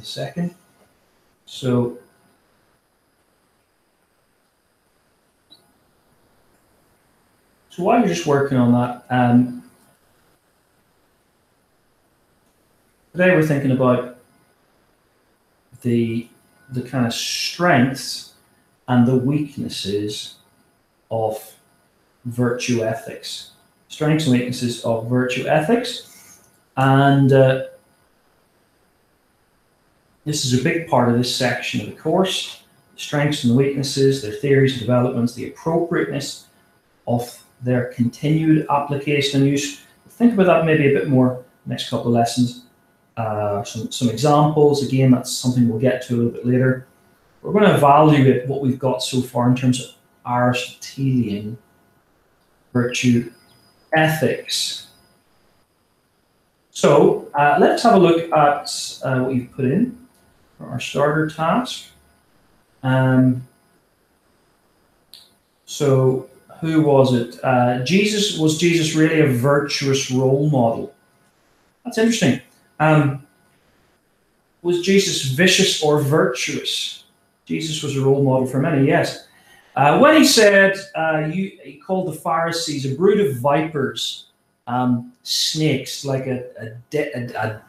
a second. So So while you're just working on that, um, today we're thinking about the the kind of strengths and the weaknesses of virtue ethics. Strengths and weaknesses of virtue ethics, and uh, this is a big part of this section of the course. Strengths and weaknesses, their theories and developments, the appropriateness of their continued application and use. Think about that maybe a bit more next couple of lessons. Uh, some, some examples, again, that's something we'll get to a little bit later. We're going to evaluate what we've got so far in terms of Aristotelian virtue ethics. So uh, let's have a look at uh, what you've put in for our starter task. Um, so who was it? Uh, Jesus was Jesus really a virtuous role model? That's interesting. Um, was Jesus vicious or virtuous? Jesus was a role model for many. Yes. Uh, when he said uh, you, he called the Pharisees a brood of vipers, um, snakes, like a, a, de- a, a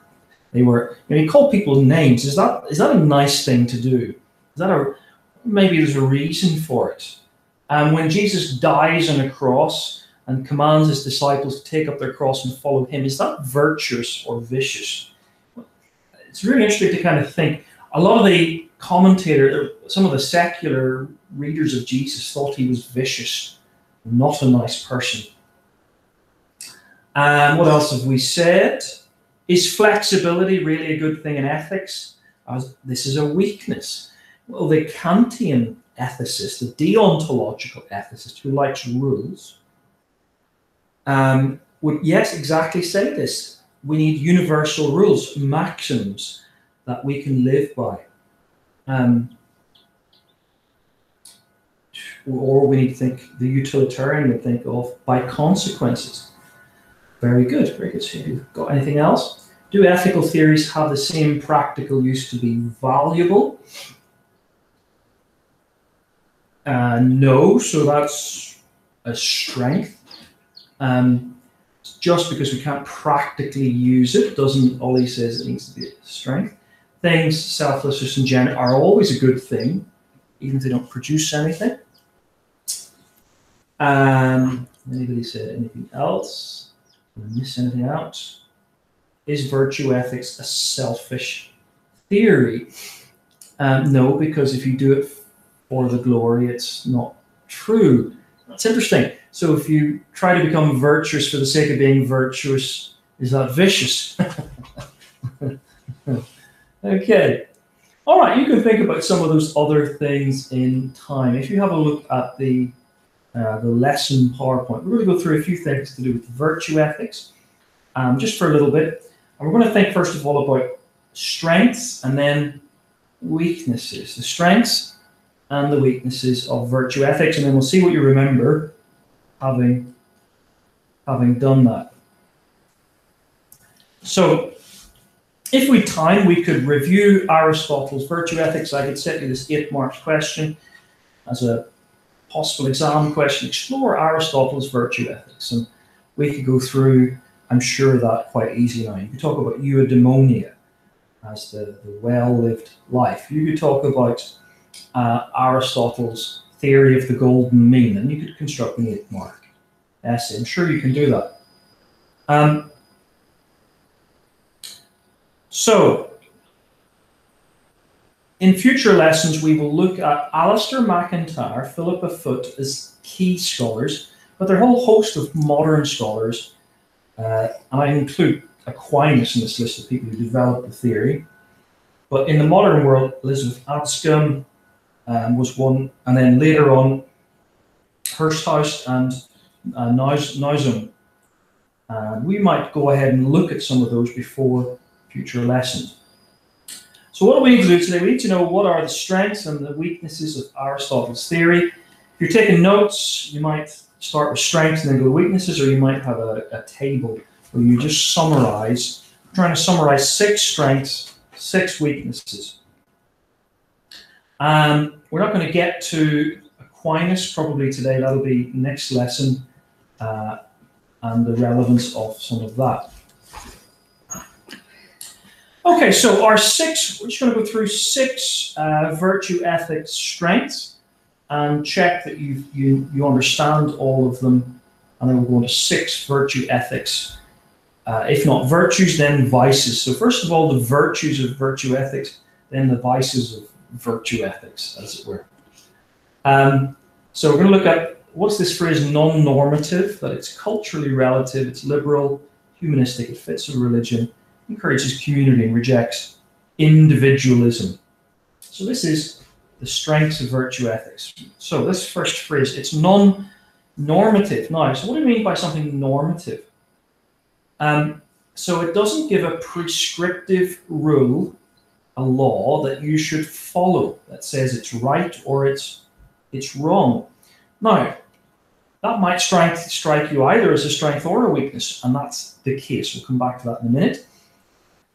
they were. You know, he called people names. Is that is that a nice thing to do? Is that a maybe there's a reason for it? And when Jesus dies on a cross and commands his disciples to take up their cross and follow him, is that virtuous or vicious? It's really interesting to kind of think. A lot of the commentator, some of the secular readers of Jesus thought he was vicious, not a nice person. And what else have we said? Is flexibility really a good thing in ethics? As this is a weakness. Well, the Kantian ethicist, the deontological ethicist who likes rules, um, would yes, exactly say this. We need universal rules, maxims that we can live by. Um, or we need to think, the utilitarian would think of by consequences. Very good, very good. So you got anything else? Do ethical theories have the same practical use to be valuable? Uh, no, so that's a strength. Um, just because we can't practically use it doesn't always says it needs to be a strength. Things, selflessness and gen are always a good thing, even if they don't produce anything. Um, anybody said anything else? Did I miss anything out? Is virtue ethics a selfish theory? Um, no, because if you do it for the glory, it's not true. That's interesting. So if you try to become virtuous for the sake of being virtuous, is that vicious? okay. All right, you can think about some of those other things in time. If you have a look at the uh, the lesson PowerPoint, we're going to go through a few things to do with virtue ethics, um, just for a little bit. And we're going to think first of all about strengths and then weaknesses. The strengths and the weaknesses of virtue ethics, and then we'll see what you remember having having done that. So, if we time, we could review Aristotle's virtue ethics. I could set you this eight marks question as a possible exam question. Explore Aristotle's virtue ethics, and we could go through. I'm sure that quite easily now. You could talk about eudaimonia as the, the well-lived life. You could talk about uh, Aristotle's theory of the golden mean, and you could construct an eight mark essay. I'm sure you can do that. Um, so, in future lessons, we will look at Alasdair MacIntyre, Philippa Foot as key scholars, but there are a whole host of modern scholars, uh, and I include Aquinas in this list of people who developed the theory. But in the modern world, Elizabeth Anscombe, um, was one, and then later on, Hursthouse and uh. Uh, we might go ahead and look at some of those before future lessons. So what do we need to do today? We need to know what are the strengths and the weaknesses of Aristotle's theory. If you're taking notes, you might start with strengths and then go to weaknesses, or you might have a, a table where you just summarize. I'm trying to summarize six strengths, six weaknesses. Um, we're not going to get to Aquinas probably today. That'll be next lesson uh, and the relevance of some of that. Okay, so our six, we're just going to go through six uh, virtue ethics strengths and check that you, you, you understand all of them. And then we'll go into six virtue ethics. Uh, if not virtues, then vices. So, first of all, the virtues of virtue ethics, then the vices of virtue ethics, as it were. Um, so, we're going to look at what's this phrase non normative, that it's culturally relative, it's liberal, humanistic, it fits with religion encourages community and rejects individualism. So this is the strengths of virtue ethics. So this first phrase, it's non-normative. Now, so what do you mean by something normative? Um, so it doesn't give a prescriptive rule, a law that you should follow that says it's right or it's it's wrong. Now, that might strike strike you either as a strength or a weakness, and that's the case. We'll come back to that in a minute.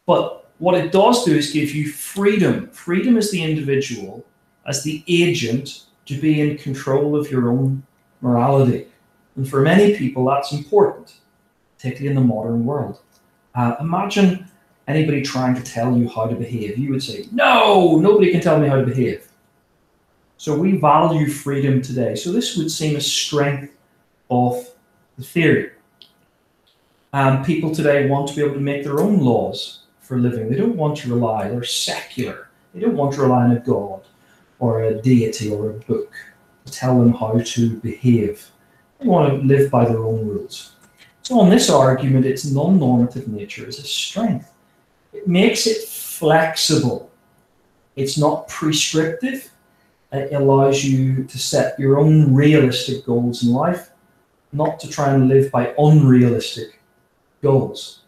But what it does do is give you freedom. Freedom as the individual, as the agent to be in control of your own morality. And for many people, that's important, particularly in the modern world. Uh, imagine anybody trying to tell you how to behave. You would say, No, nobody can tell me how to behave. So we value freedom today. So this would seem a strength of the theory. Um, people today want to be able to make their own laws for living. They don't want to rely, they're secular. They don't want to rely on a god or a deity or a book to tell them how to behave. They want to live by their own rules. So, on this argument, its non normative nature is a strength. It makes it flexible, it's not prescriptive. It allows you to set your own realistic goals in life, not to try and live by unrealistic goals.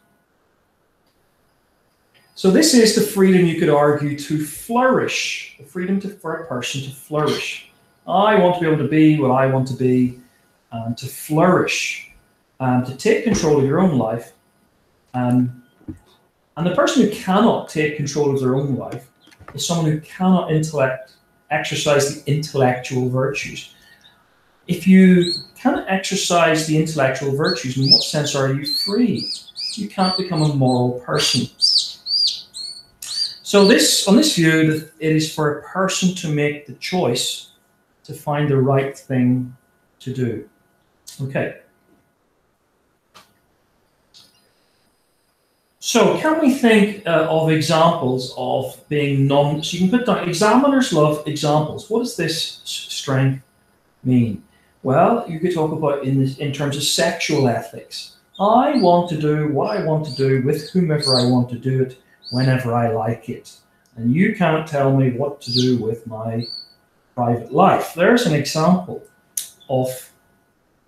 So this is the freedom you could argue to flourish, the freedom to, for a person to flourish. I want to be able to be what I want to be, and to flourish, and to take control of your own life. Um, and the person who cannot take control of their own life is someone who cannot intellect, exercise the intellectual virtues. If you cannot exercise the intellectual virtues, in what sense are you free? You can't become a moral person. So this, on this view, it is for a person to make the choice to find the right thing to do. Okay. So can we think uh, of examples of being non? So you can put down examiners love examples. What does this strength mean? Well, you could talk about in this, in terms of sexual ethics. I want to do what I want to do with whomever I want to do it whenever I like it. And you can't tell me what to do with my private life. There's an example of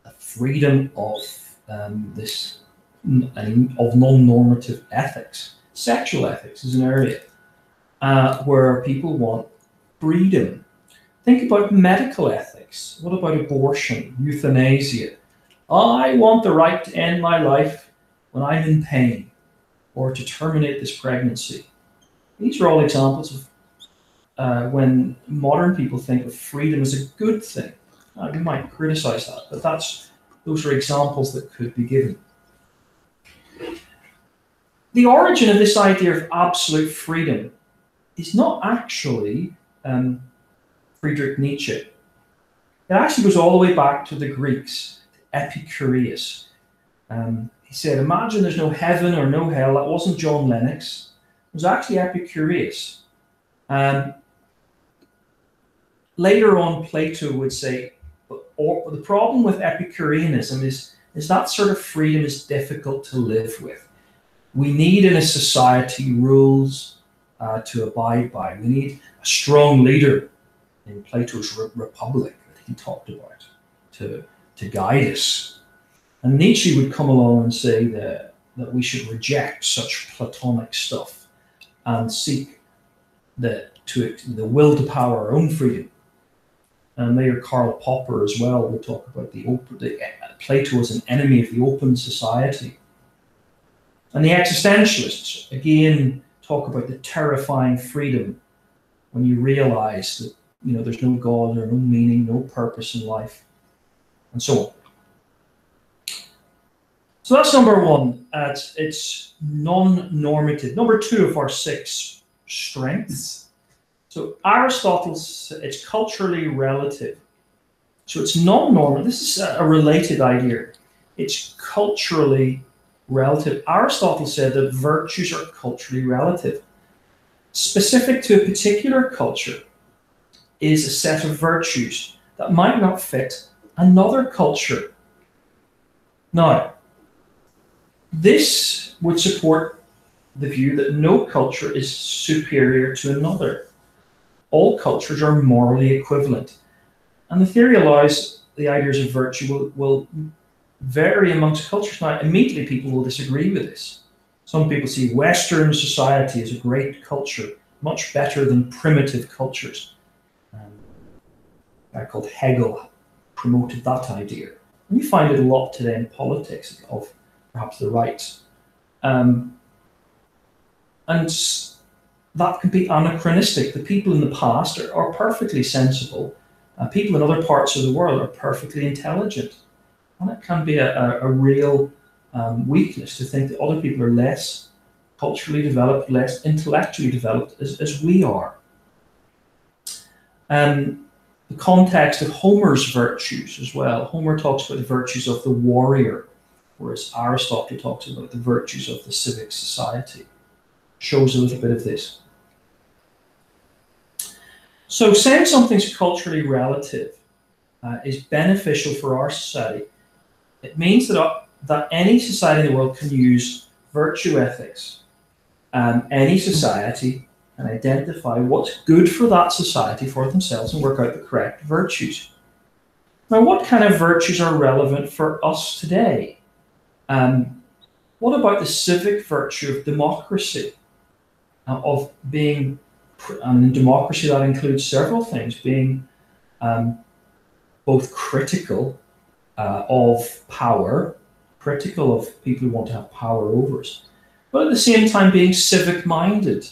a freedom of um, this of non-normative ethics. Sexual ethics is an area uh, where people want freedom. Think about medical ethics. What about abortion, euthanasia? I want the right to end my life when I'm in pain or to terminate this pregnancy. These are all examples of uh, when modern people think of freedom as a good thing. Uh, we might criticize that, but that's those are examples that could be given. The origin of this idea of absolute freedom is not actually um, Friedrich Nietzsche. It actually goes all the way back to the Greeks, Epicurus. Um, he said, Imagine there's no heaven or no hell. That wasn't John Lennon. It was actually Epicurus. Um, later on, Plato would say, or, the problem with Epicureanism is, is that sort of freedom is difficult to live with. We need in a society rules uh, to abide by. We need a strong leader in Plato's re- Republic that he talked about to, to guide us and Nietzsche would come along and say that, that we should reject such Platonic stuff and seek the, to, the will to power our own freedom. And later, Karl Popper as well would talk about the open, the, uh, Plato as an enemy of the open society. And the existentialists, again, talk about the terrifying freedom when you realize that you know there's no God or no meaning, no purpose in life, and so on. So that's number one. Uh, it's, it's non-normative. Number two of our six strengths. So Aristotle's it's culturally relative. So it's non-normative. This is a related idea. It's culturally relative. Aristotle said that virtues are culturally relative. Specific to a particular culture is a set of virtues that might not fit another culture. Now, this would support the view that no culture is superior to another. All cultures are morally equivalent. And the theory allows the ideas of virtue will, will vary amongst cultures. Now, immediately people will disagree with this. Some people see Western society as a great culture, much better than primitive cultures. Um, a guy called Hegel promoted that idea. And you find it a lot today in politics of perhaps the right. Um, and that can be anachronistic. The people in the past are, are perfectly sensible. Uh, people in other parts of the world are perfectly intelligent. And it can be a, a, a real um, weakness to think that other people are less culturally developed, less intellectually developed as, as we are. Um, the context of Homer's virtues as well. Homer talks about the virtues of the warrior whereas Aristotle talks about the virtues of the civic society. Shows a little bit of this. So, saying something's culturally relative uh, is beneficial for our society. It means that, uh, that any society in the world can use virtue ethics. Um, any society can identify what's good for that society for themselves and work out the correct virtues. Now, what kind of virtues are relevant for us today? Um, what about the civic virtue of democracy? Uh, of being, and in democracy that includes several things, being um, both critical uh, of power, critical of people who want to have power over us, but at the same time being civic minded,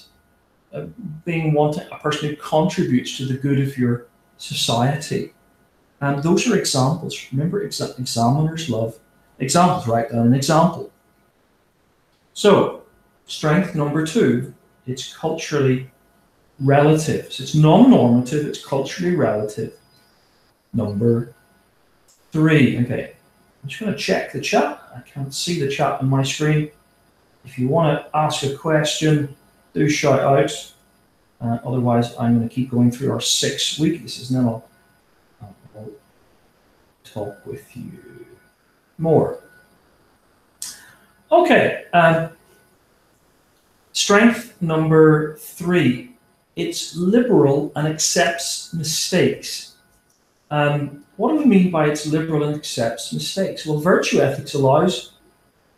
uh, being wanting a person who contributes to the good of your society. And those are examples. Remember, exa- examiners love examples, write down an example. So, strength number two, it's culturally relative. So it's non-normative, it's culturally relative. Number three, okay. I'm just going to check the chat. I can't see the chat on my screen. If you want to ask a question, do shout out. Uh, otherwise, I'm going to keep going through our six weaknesses, and then I'll, I'll talk with you more. Okay, um, strength number three. It's liberal and accepts mistakes. Um, what do we mean by it's liberal and accepts mistakes? Well, virtue ethics allows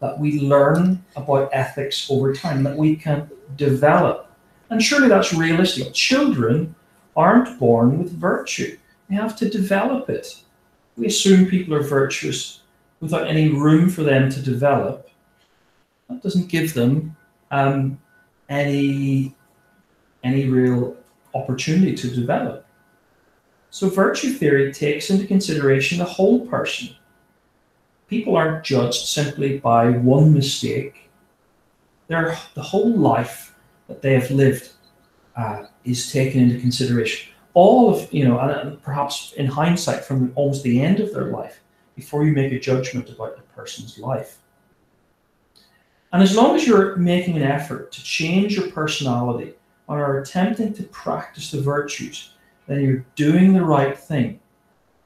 that we learn about ethics over time, that we can develop. And surely that's realistic. Children aren't born with virtue, they have to develop it. We assume people are virtuous without any room for them to develop, that doesn't give them um, any any real opportunity to develop. So virtue theory takes into consideration the whole person. People aren't judged simply by one mistake. Their the whole life that they have lived uh, is taken into consideration. All of you know, and perhaps in hindsight, from almost the end of their life, before you make a judgment about a person's life. And as long as you're making an effort to change your personality or are attempting to practice the virtues, then you're doing the right thing.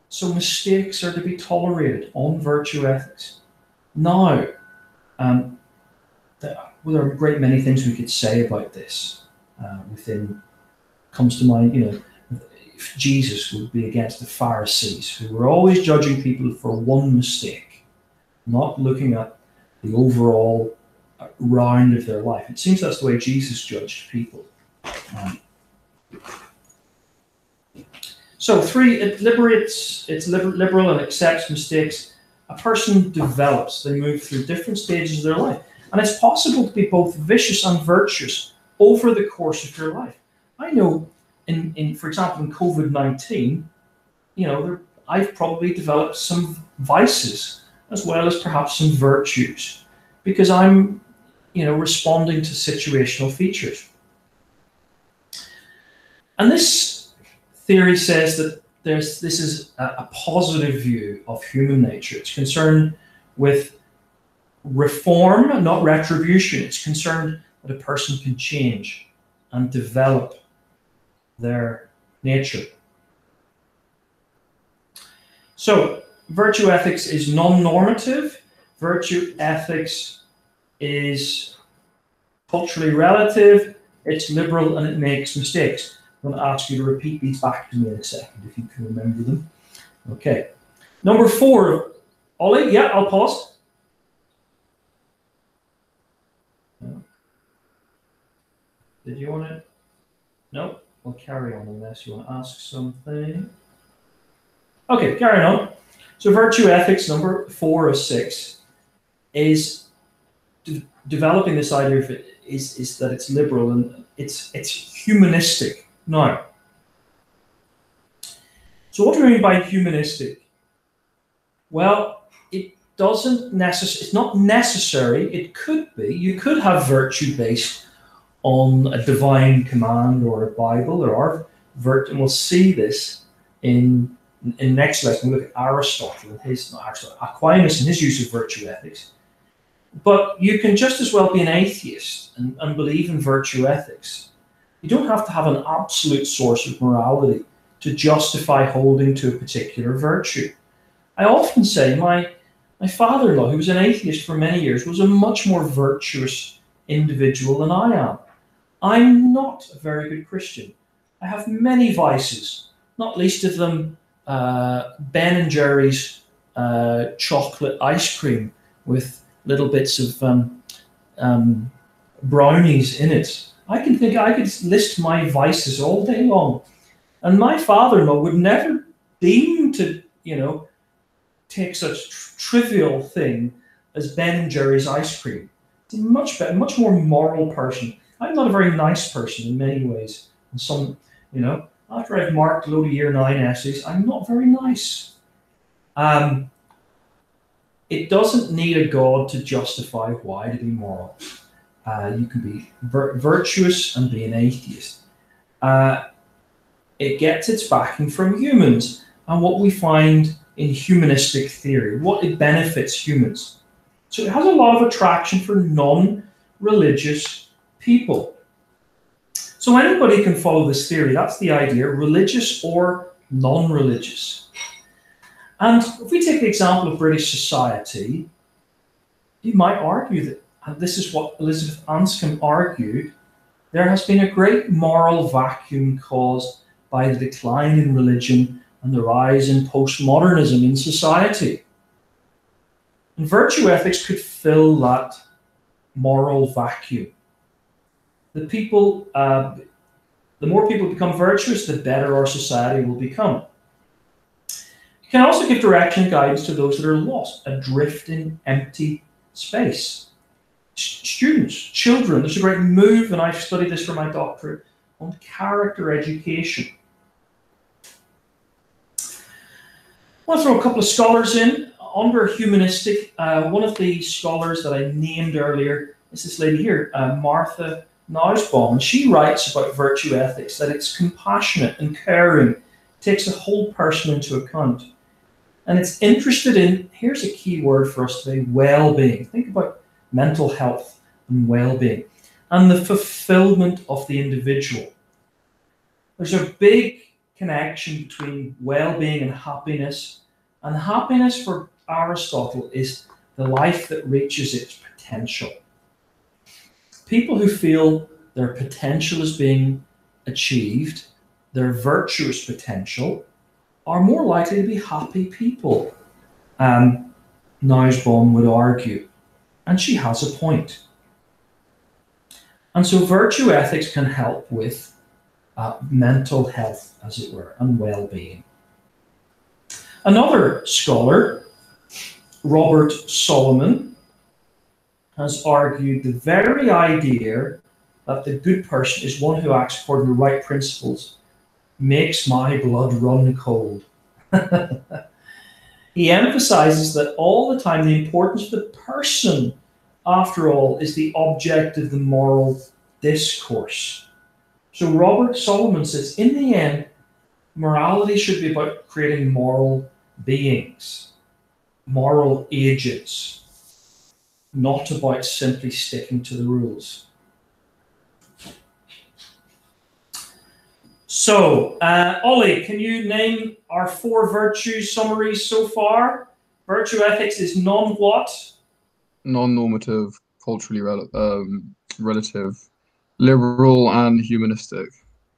So mistakes are to be tolerated on virtue ethics. Now, um, there, well, there are a great many things we could say about this. Uh, within comes to mind, you know, Jesus would be against the Pharisees, who were always judging people for one mistake, not looking at the overall uh, round of their life. It seems that's the way Jesus judged people. Um, so, three, it liberates, it's liberal and accepts mistakes. A person develops, they move through different stages of their life. And it's possible to be both vicious and virtuous over the course of your life. I know, in, in for example, in COVID 19, you know, there, I've probably developed some vices as well as perhaps some virtues because I'm, you know, responding to situational features. And this theory says that there's this is a, a positive view of human nature. It's concerned with reform, not retribution. It's concerned that a person can change and develop their nature. So, virtue ethics is non normative, virtue ethics is culturally relative, it's liberal, and it makes mistakes. I'm going to ask you to repeat these back to me in a second if you can remember them. Okay. Number four, Ollie, yeah, I'll pause. Did you want to? No? We'll carry on unless you want to ask something. Okay, carry on. So, virtue ethics number four of six is de- developing this idea of it is, is that it's liberal and it's it's humanistic. Now, so what do we mean by humanistic? Well, it doesn't necessarily. It's not necessary. It could be. You could have virtue based on a divine command or a Bible. There are virtue, and we'll see this in in next lesson. We look at Aristotle and his not Aristotle, Aquinas and his use of virtue ethics. But you can just as well be an atheist and, and believe in virtue ethics. You don't have to have an absolute source of morality to justify holding to a particular virtue. I often say my my father-in-law, who was an atheist for many years, was a much more virtuous individual than I am. I'm not a very good Christian. I have many vices, not least of them uh, Ben and Jerry's uh, chocolate ice cream with little bits of um, um, brownies in it. I can think I could list my vices all day long, and my father-in-law would never deem to, you know, take such tr- trivial thing as Ben and Jerry's ice cream. He's a much better, much more moral person. I'm not a very nice person in many ways. And some, you know, after I've marked a load of year nine essays, I'm not very nice. Um, it doesn't need a God to justify why to be moral. Uh, you can be vir- virtuous and be an atheist. Uh, it gets its backing from humans and what we find in humanistic theory, what it benefits humans. So it has a lot of attraction for non religious people. So anybody can follow this theory. That's the idea, religious or non religious. And if we take the example of British society, you might argue that, and this is what Elizabeth Anscombe argued, there has been a great moral vacuum caused by the decline in religion and the rise in postmodernism in society. And virtue ethics could fill that moral vacuum. The people, uh, the more people become virtuous, the better our society will become. You can also give direction and guidance to those that are lost, adrift in empty space. students, children, there's a great move, and I've studied this for my doctorate, on character education. I want to throw a couple of scholars in. Under humanistic, uh, one of the scholars that I named earlier is this lady here, uh, Martha Nussbaum, she writes about virtue ethics that it's compassionate and caring, takes the whole person into account. And it's interested in, here's a key word for us today well being. Think about mental health and well being and the fulfillment of the individual. There's a big connection between well being and happiness. And happiness for Aristotle is the life that reaches its potential. People who feel their potential is being achieved, their virtuous potential, are more likely to be happy people. Um, would argue. And she has a point. And so virtue ethics can help with uh, mental health, as it were, and well being. Another scholar, Robert Solomon, has argued the very idea that the good person is one who acts according to right principles makes my blood run cold. he emphasizes that all the time the importance of the person, after all, is the object of the moral discourse. So Robert Solomon says, in the end, morality should be about creating moral beings, moral agents, not about simply sticking to the rules. So, uh, Ollie, can you name our four virtue summaries so far? Virtue ethics is non what? Non normative, culturally rel- um, relative, liberal, and humanistic.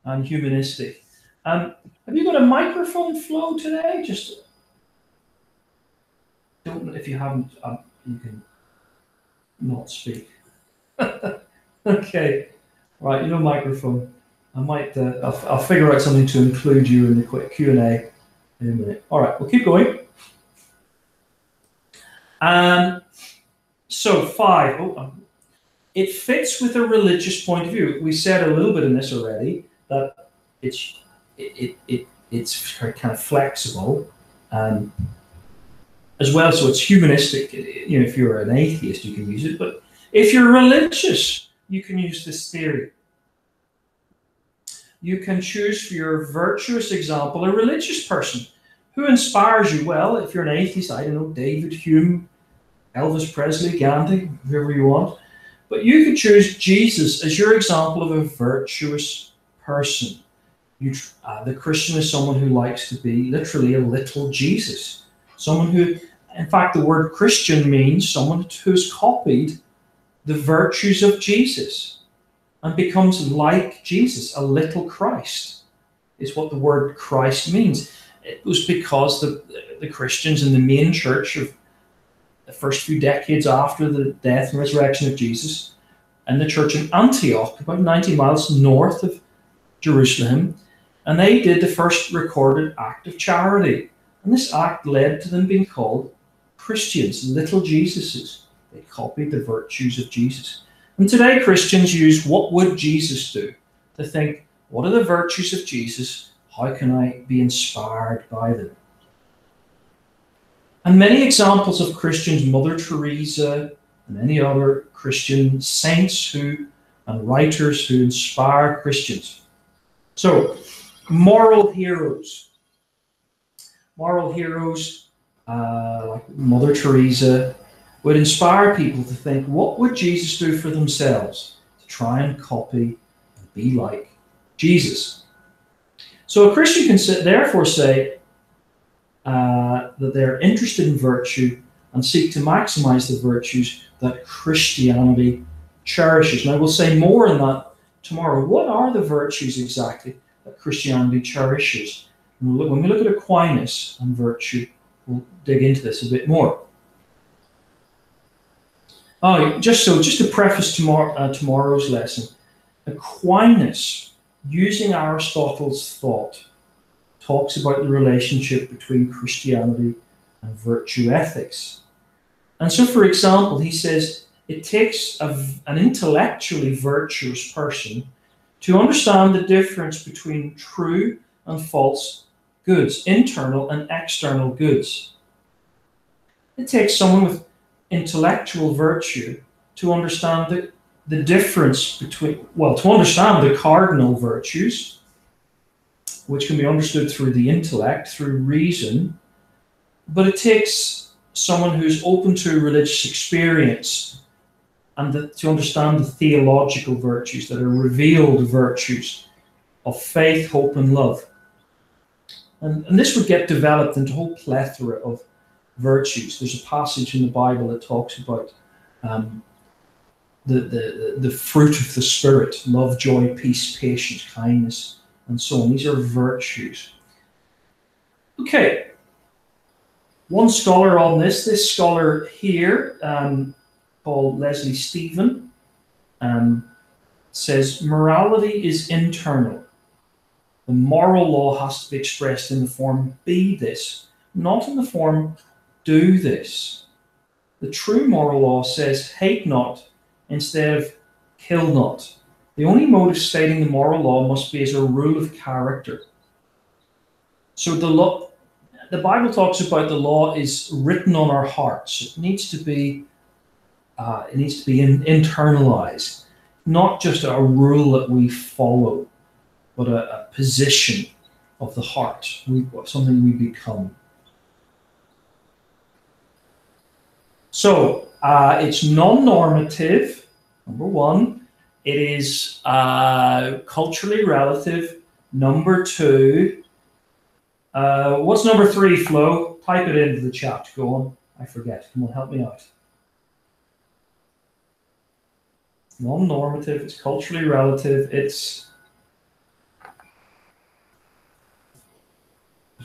And humanistic. Um, have you got a microphone Flo today? Just don't if you haven't, um, you can not speak. okay, right, you know microphone. I might, uh, I'll, I'll figure out something to include you in the quick Q and A in a minute. All right, we'll keep going. Um, so five. Oh, um, it fits with a religious point of view. We said a little bit in this already that it's it, it, it it's kind of flexible, um, as well. So it's humanistic. You know, if you're an atheist, you can use it, but if you're religious, you can use this theory you can choose for your virtuous example a religious person who inspires you. Well, if you're an atheist, I don't know, David Hume, Elvis Presley, Gandhi, whoever you want. But you could choose Jesus as your example of a virtuous person. You, uh, the Christian is someone who likes to be literally a little Jesus. Someone who, in fact, the word Christian means someone who's copied the virtues of Jesus and becomes like Jesus, a little Christ, is what the word Christ means. It was because the, the Christians in the main church of the first few decades after the death and resurrection of Jesus, and the church in Antioch, about 90 miles north of Jerusalem, and they did the first recorded act of charity. And this act led to them being called Christians, little Jesuses. They copied the virtues of Jesus. And today, Christians use what would Jesus do to think, what are the virtues of Jesus? How can I be inspired by them? And many examples of Christians, Mother Teresa and many other Christian saints who and writers who inspire Christians. So, moral heroes. Moral heroes uh, like Mother Teresa, would inspire people to think, what would Jesus do for themselves to try and copy and be like Jesus? So a Christian can sit, therefore say uh, that they're interested in virtue and seek to maximize the virtues that Christianity cherishes. And I will say more on that tomorrow. What are the virtues exactly that Christianity cherishes? When we look at Aquinas and virtue, we'll dig into this a bit more. Oh, just so, just to preface uh, tomorrow's lesson, Aquinas, using Aristotle's thought, talks about the relationship between Christianity and virtue ethics. And so, for example, he says it takes a, an intellectually virtuous person to understand the difference between true and false goods, internal and external goods. It takes someone with intellectual virtue to understand the, the difference between, well, to understand the cardinal virtues, which can be understood through the intellect, through reason, but it takes someone who's open to religious experience and the, to understand the theological virtues that are revealed virtues of faith, hope, and love. And, and this would get developed into a whole plethora of virtues. There's a passage in the Bible that talks about um, the, the, the fruit of the Spirit love, joy, peace, patience, kindness, and so on. These are virtues. Okay. One scholar on this, this scholar here, um, called Leslie Stephen, um, says morality is internal. The moral law has to be expressed in the form be this, not in the form do this. The true moral law says, hate not instead of kill not. The only mode of stating the moral law must be as a rule of character. So the law, the Bible talks about the law is written on our hearts. It needs to be, uh, it needs to be in, internalized, not just a rule that we follow, but a, a position of the heart, we, something we become. So uh, it's non-normative. Number one, it is uh, culturally relative. Number two, uh, what's number three, Flo? Type it into the chat. Go on. I forget. Come on, help me out. Non-normative. It's culturally relative. It's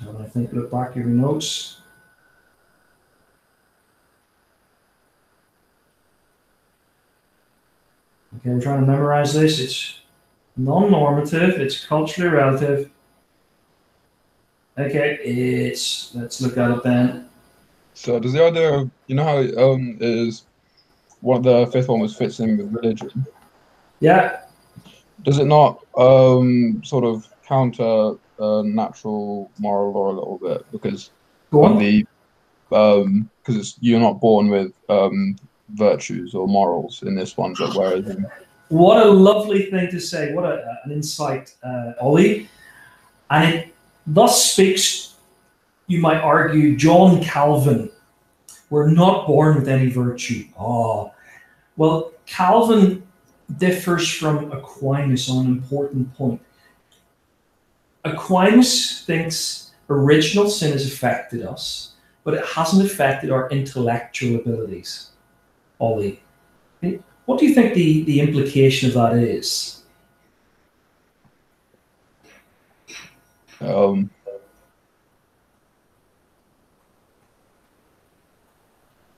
I think look back at your notes. Okay, we're trying to memorize this. It's non-normative, it's culturally relative. Okay, it's let's look at it then. So does the idea of you know how um is what the fifth one was fits in with religion? Yeah. Does it not um sort of counter uh, natural moral law a little bit because Go on. the um because you're not born with um virtues or morals in this one, but whereas in... what a lovely thing to say! What a, an insight, uh, Ollie, and it thus speaks. You might argue John Calvin. We're not born with any virtue. Oh, well, Calvin differs from Aquinas on an important point. Aquinas thinks original sin has affected us, but it hasn't affected our intellectual abilities. Ollie. What do you think the, the implication of that is? Um,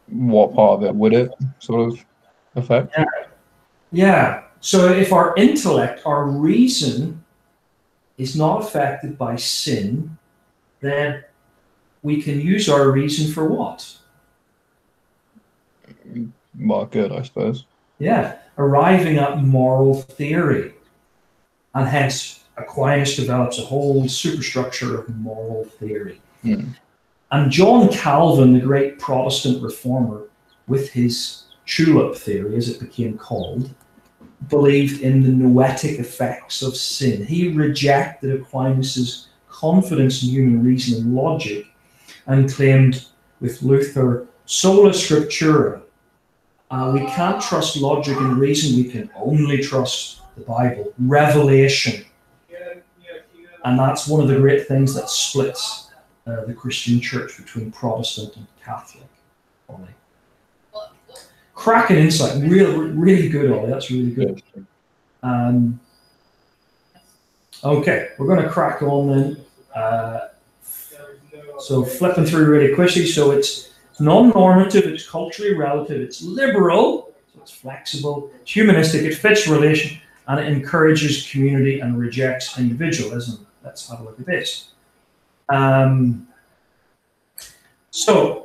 what part of it would it sort of affect? Yeah. yeah. So if our intellect, our reason is not affected by sin, then we can use our reason for what? well, good, I suppose. Yeah, arriving at moral theory. And hence, Aquinas develops a whole superstructure of moral theory. Mm. And John Calvin, the great Protestant reformer, with his tulip theory, as it became called, believed in the noetic effects of sin. He rejected Aquinas's confidence in human reason and logic and claimed with Luther sola scriptura, uh, we can't trust logic and reason. We can only trust the Bible, revelation. And that's one of the great things that splits uh, the Christian church between Protestant and Catholic. Ollie. Cracking insight. Really, really good, Ollie. That's really good. Um, okay, we're going to crack on then. Uh, so flipping through really quickly. So it's non-normative, it's culturally relative, it's liberal, so it's flexible, it's humanistic, it fits relation, and it encourages community and rejects individualism. Let's have a look at this. Um, so,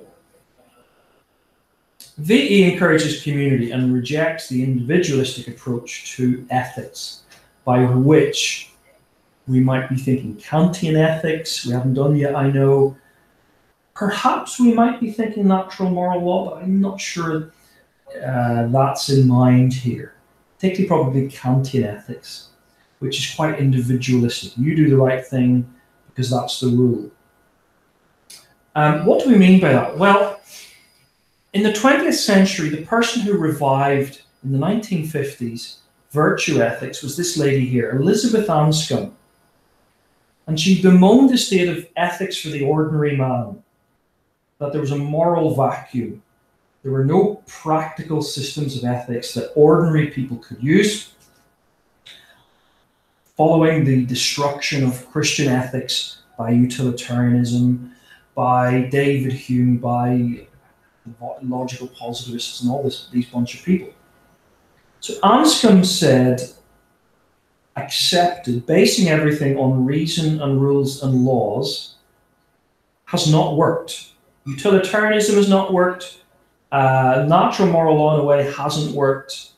VE encourages community and rejects the individualistic approach to ethics, by which we might be thinking Kantian ethics. We haven't done yet, I know. Perhaps we might be thinking natural moral law, but I'm not sure uh, that's in mind here. Particularly probably Kantian ethics, which is quite individualistic. You do the right thing because that's the rule. Um, what do we mean by that? Well, in the 20th century, the person who revived in the 1950s virtue ethics was this lady here, Elizabeth Anscombe. And she bemoaned the state of ethics for the ordinary man that there was a moral vacuum. There were no practical systems of ethics that ordinary people could use. Following the destruction of Christian ethics by utilitarianism, by David Hume, by logical positivists, and all this, these bunch of people. So Anscombe said, accepted, basing everything on reason and rules and laws has not worked utilitarianism has not worked. Uh, natural moral law in a way hasn't worked.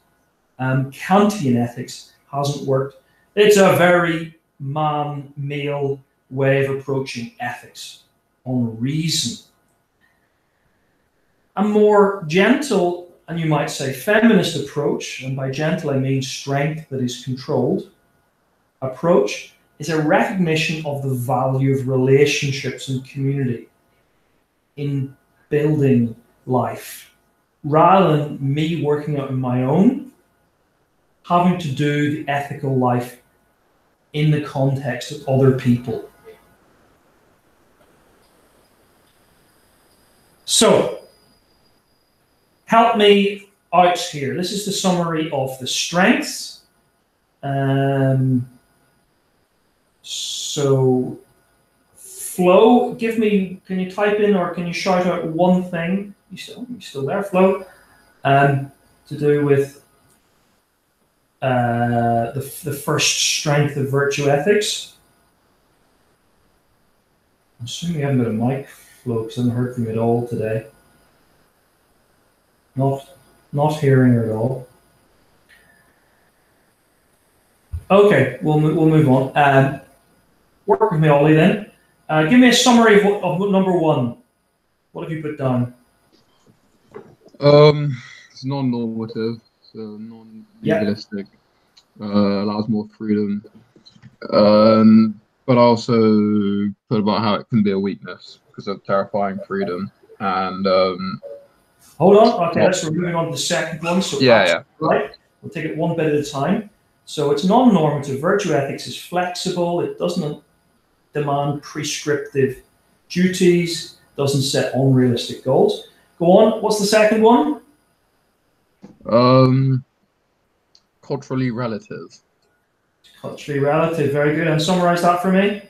Um, Kantian ethics hasn't worked. It's a very man male way of approaching ethics on reason. A more gentle, and you might say feminist approach, and by gentle I mean strength that is controlled, approach is a recognition of the value of relationships and community in building life rather than me working out on my own, having to do the ethical life in the context of other people. So, help me out here. This is the summary of the strengths. Um, so, Flo, give me, can you type in or can you shout out one thing? You still, you still there, Flo? Um, to do with uh, the, the first strength of virtue ethics. I'm assuming you haven't got a mic, Flo, because I haven't heard from you at all today. Not, not hearing her at all. Okay, we'll, we'll move on. Um, work with me, Ollie, then. Uh, give me a summary of, what, of number one. What have you put down? Um, it's non-normative, so non-legalistic. Uh, allows more freedom. Um, but also put about how it can be a weakness because of terrifying freedom and um, Hold on. Okay, let's we're moving on to the second one. So Yeah, yeah. Right. We'll take it one bit at a time. So it's non-normative. Virtue ethics is flexible. It doesn't demand prescriptive duties. Doesn't set unrealistic goals. Go on. What's the second one? um, culturally relative. Culturally relative. Very good. And summarize that for me.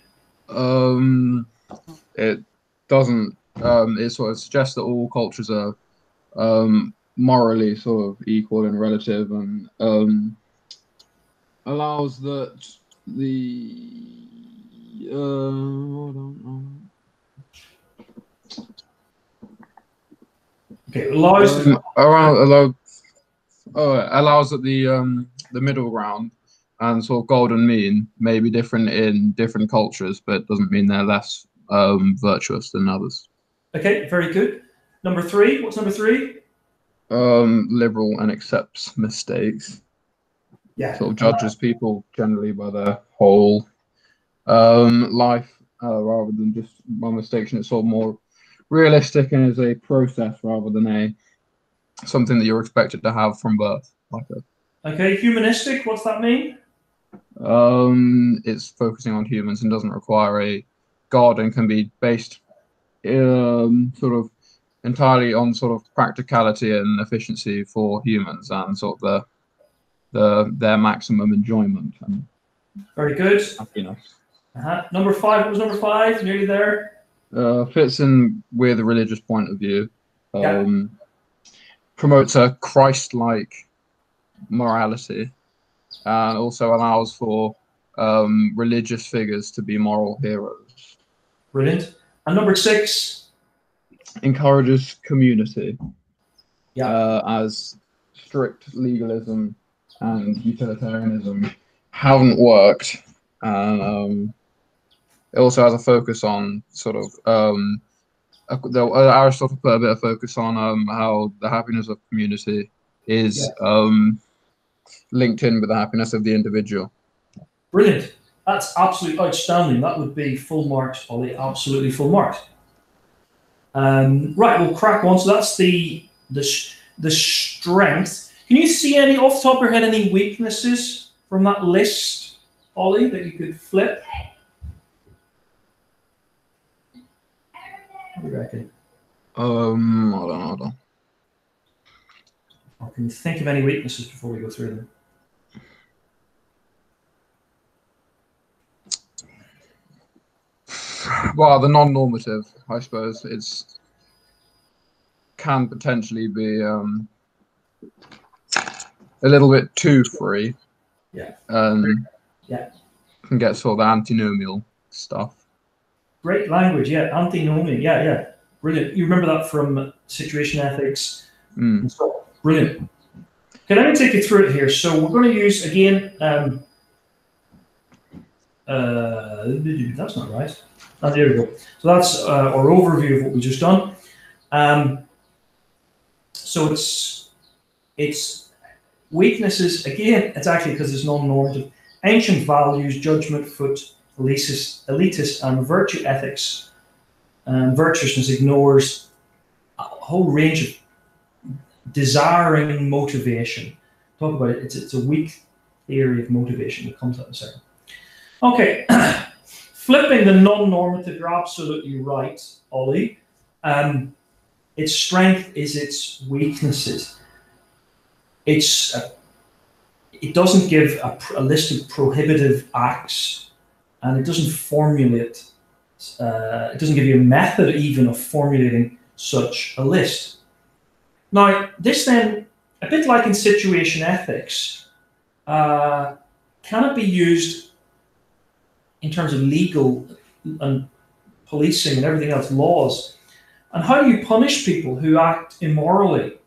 Um, it doesn't. Um, it sort of suggests that all cultures are um, morally sort of equal and relative, and um, allows that the. Uh, Okay. Allows um, around allow, oh, allows that the um, the middle ground and sort of golden mean may be different in different cultures, but doesn't mean they're less um, virtuous than others. Okay. Very good. Number three. What's number three? um, liberal and accepts mistakes. Yeah. Sort of judges people generally by their whole um, life uh, rather than just one mistake. And it's sort of more realistic and is a process rather than a something that you're expected to have from birth. Like a, Okay. Humanistic. What's that mean? um, it's focusing on humans and doesn't require a god and can be based um, sort of entirely on sort of practicality and efficiency for humans and sort of the the their maximum enjoyment and Very good. happiness. Uh-huh. Number five. What was number five? Nearly there. Uh, fits in with a religious point of view. Yeah. Um, Promotes a Christ-like morality, and also allows for um, religious figures to be moral heroes. Brilliant. And number six. Encourages community Yeah. uh, as strict legalism and utilitarianism haven't worked and um, it also has a focus on sort of um, the, uh, Aristotle put a bit of focus on um, how the happiness of community is um, linked in with the happiness of the individual. Brilliant. That's absolutely outstanding. That would be full marks, Ollie. Absolutely full marks. Um, right, we'll crack on. So that's the the the strength. Can you see any off the top of your head any weaknesses from that list, Ollie, that you could flip? What do you reckon? Um, hold on, hold on. Or can you think of any weaknesses before we go through them? Well, the non-normative, I suppose, it's can potentially be um, a little bit too free. Yeah. Um, Yeah. Can get sort of the antinomian stuff. Great language, yeah. Antinomian, yeah, yeah. Brilliant. You remember that from situation ethics Mm. and so on. Brilliant. Okay, let me take you through it here. So we're going to use again. Um, uh, that's not right. Oh, there we go. So that's uh, our overview of what we just done. Um, so it's it's weaknesses again. It's actually because it's non-normative. Ancient values, judgment, Foot, elitist, elitist, and virtue ethics. And virtuousness ignores a whole range of desiring motivation. Talk about it. It's, it's a weak theory of motivation. It comes up in a second. Okay, flipping the non-normative. You're absolutely right, Ollie. Um, its strength is its weaknesses. It's a, it doesn't give a, a, list of prohibitive acts, and it doesn't formulate. Uh, it doesn't give you a method even of formulating such a list. Now, this then, a bit like in situation ethics, uh, can it be used in terms of legal and policing and everything else, laws? And how do you punish people who act immorally?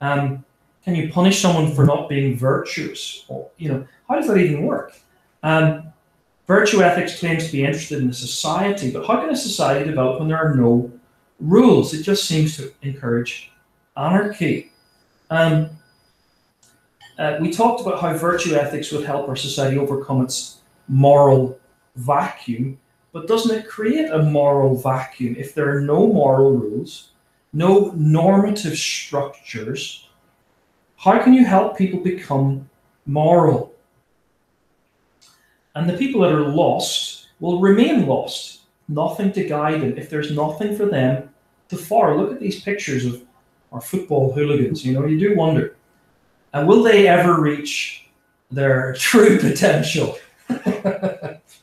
Um, can you punish someone for not being virtuous? Or, you know, how does that even work? Um, virtue ethics claims to be interested in a society, but how can a society develop when there are no rules? It just seems to encourage anarchy. Um, uh, we talked about how virtue ethics would help our society overcome its moral vacuum, but doesn't it create a moral vacuum if there are no moral rules, no normative structures? How can you help people become moral? And the people that are lost will remain lost, nothing to guide them if there's nothing for them to follow. Look at these pictures of our football hooligans. You know, you do wonder. And will they ever reach their true potential?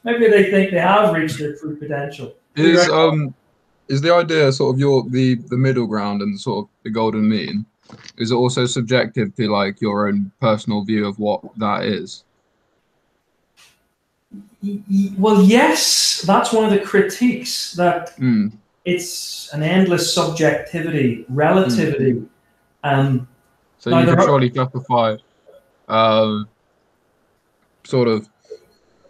Maybe they think they have reached their true potential. Is um is the idea sort of your the the middle ground and sort of the golden mean? Is it also subjective to like your own personal view of what that is? Well, yes, that's one of the critiques that mm it's an endless subjectivity, relativity. Mm. Um, so you can surely justify um, sort of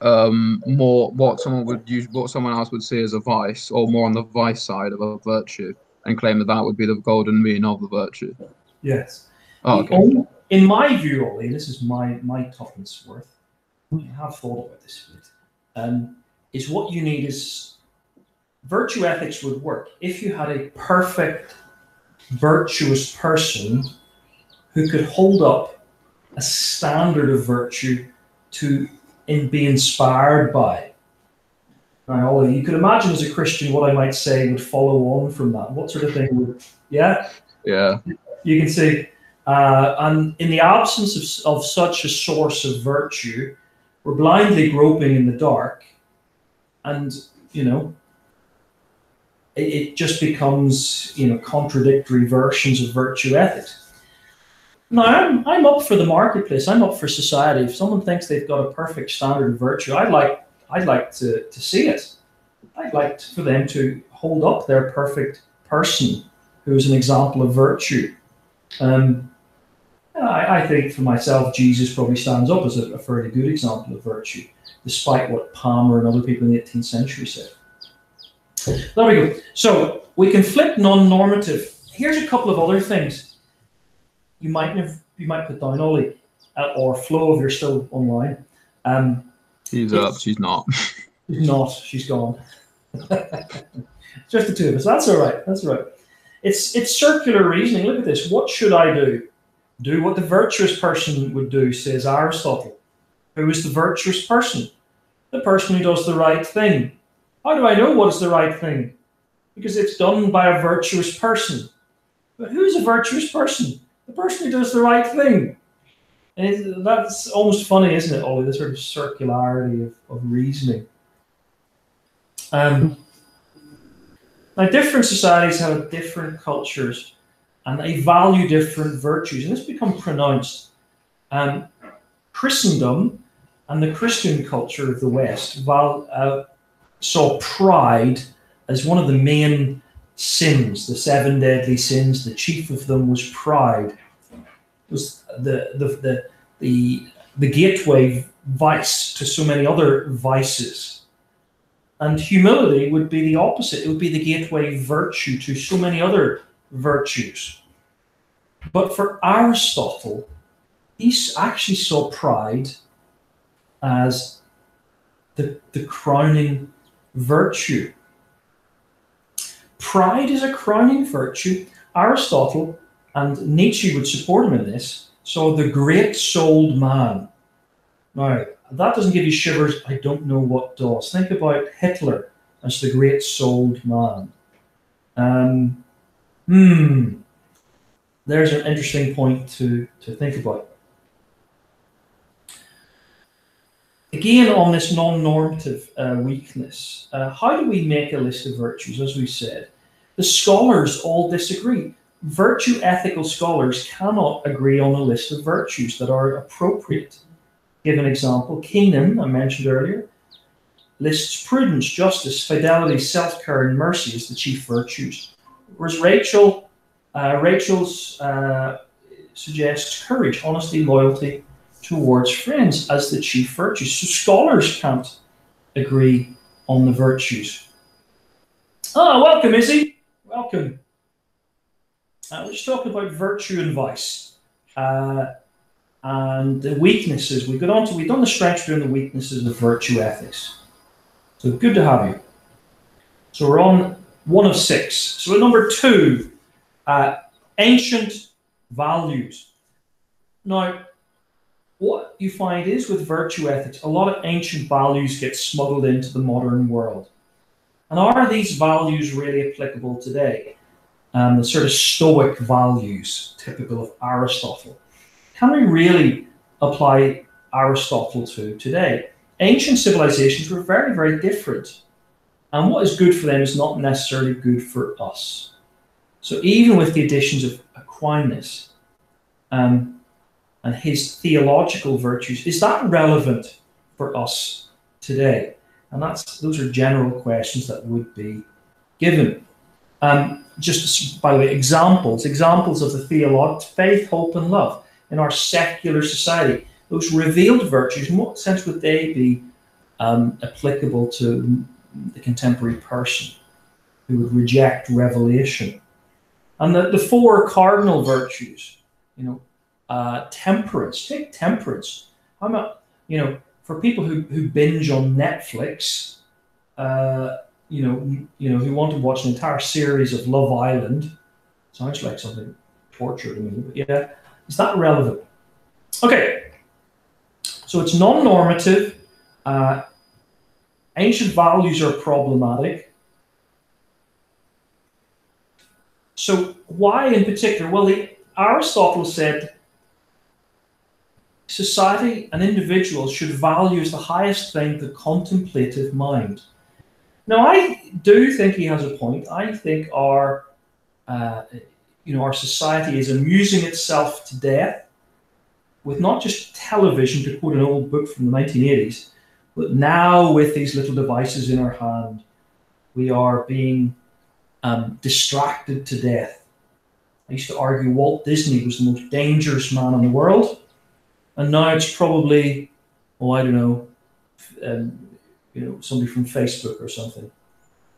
um, more what someone would use, what someone else would see as a vice, or more on the vice side of a virtue, and claim that that would be the golden mean of the virtue. Yes. Oh, okay. In my view, Ollie, this is my my tuppence worth. I have thought about this a bit. Um, is what you need is virtue ethics would work if you had a perfect, virtuous person who could hold up a standard of virtue to in, be inspired by. Now, Ollie, you could imagine as a Christian what I might say would follow on from that. What sort of thing would, yeah? Yeah. You can see. Uh, and in the absence of, of such a source of virtue, we're blindly groping in the dark. And, you know, it just becomes you know contradictory versions of virtue ethics. Now I'm I'm up for the marketplace. I'm up for society. If someone thinks they've got a perfect standard of virtue, I'd like I'd like to, to see it. I'd like for them to hold up their perfect person who is an example of virtue. Um, I, I, think for myself, Jesus probably stands up as a, a fairly good example of virtue, despite what Palmer and other people in the 18th century said. There we go. So we can flip non-normative. Here's a couple of other things you might have you might put down, Ollie, uh, or Flo if you're still online. Um, she's up. She's not. She's not. She's gone. Just the two of us. That's all right. That's all right. It's it's circular reasoning. Look at this. What should I do? Do what the virtuous person would do, says Aristotle. Who is the virtuous person? The person who does the right thing. How do I know what is the right thing? Because it's done by a virtuous person. But who's a virtuous person? The person who does the right thing. And that's almost funny, isn't it, Ollie? The sort of circularity of, of reasoning. Um, now, different societies have different cultures and they value different virtues, and this become pronounced. Um, Christendom and the Christian culture of the West val, uh, saw pride as one of the main sins, the seven deadly sins. The chief of them was pride. was the the the the, the gateway vice to so many other vices. And humility would be the opposite. It would be the gateway virtue to so many other virtues. But for Aristotle, he actually saw pride as the, the crowning virtue. Pride is a crowning virtue. Aristotle and Nietzsche would support him in this. So the great souled man. Now, that doesn't give you shivers. I don't know what does. Think about Hitler as the great souled man. Um, hmm. There's an interesting point to, to think about. Again, on this non normative uh, weakness, uh, how do we make a list of virtues? As we said, the scholars all disagree. Virtue ethical scholars cannot agree on a list of virtues that are appropriate. Give an example Keenan, I mentioned earlier, lists prudence, justice, fidelity, self care, and mercy as the chief virtues. Whereas Rachel, uh, Rachels uh, suggests courage, honesty, loyalty, towards friends as the chief virtues. So scholars can't agree on the virtues. Ah, oh, welcome, Izzy. Welcome. Uh, let's talk about virtue and vice. Uh, and the weaknesses. We got on to, we've done the strengths and the weaknesses of virtue ethics. So good to have you. So we're on one of six. So at number two, uh, ancient values. Now, what you find is with virtue ethics, a lot of ancient values get smuggled into the modern world. And are these values really applicable today? Um, the sort of stoic values typical of Aristotle. Can we really apply Aristotle to today? Ancient civilizations were very, very different. And what is good for them is not necessarily good for us. So even with the additions of Aquinas, um, and his theological virtues, is that relevant for us today? And that's those are general questions that would be given. Um, just by the way, examples, examples of the theolog- faith, hope, and love in our secular society. Those revealed virtues, in what sense would they be um, applicable to the contemporary person who would reject revelation? And the, the four cardinal virtues, you know, uh, temperance. Take temperance. I'm a, you know, for people who, who binge on Netflix, uh, you know, you know, who want to watch an entire series of Love Island, sounds like something torture to me. But yeah, is that relevant? Okay, so it's non-normative. Uh, ancient values are problematic. So why, in particular? Well, the, Aristotle said society and individuals should value as the highest thing the contemplative mind. Now, I do think he has a point. I think our, uh, you know, our society is amusing itself to death with not just television, to quote an old book from the 1980s, but now with these little devices in our hand, we are being um, distracted to death. I used to argue Walt Disney was the most dangerous man in the world and now it's probably, oh, I don't know, um, you know, somebody from Facebook or something.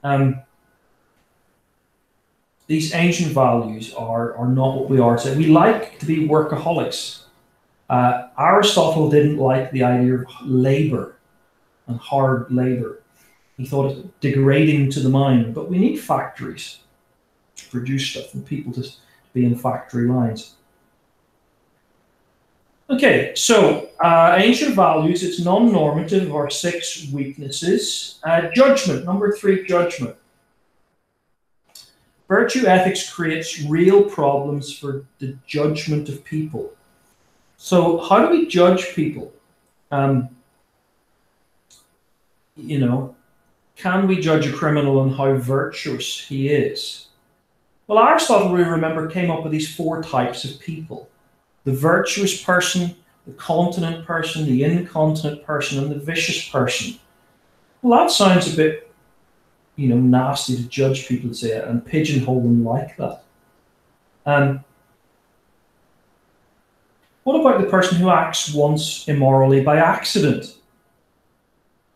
Um, these ancient values are, are not what we are today. We like to be workaholics. Uh, Aristotle didn't like the idea of labor and hard labor. He thought it degrading to the mind, but we need factories to produce stuff and people to be in factory lines. Okay, so uh, ancient values, it's non normative or six weaknesses. Uh, judgment, number three, judgment. Virtue ethics creates real problems for the judgment of people. So, how do we judge people? Um, you know, can we judge a criminal on how virtuous he is? Well, Aristotle, we remember, came up with these four types of people the virtuous person, the continent person, the incontinent person, and the vicious person. Well, that sounds a bit, you know, nasty to judge people and say and pigeonhole them like that. Um, What about the person who acts once immorally by accident,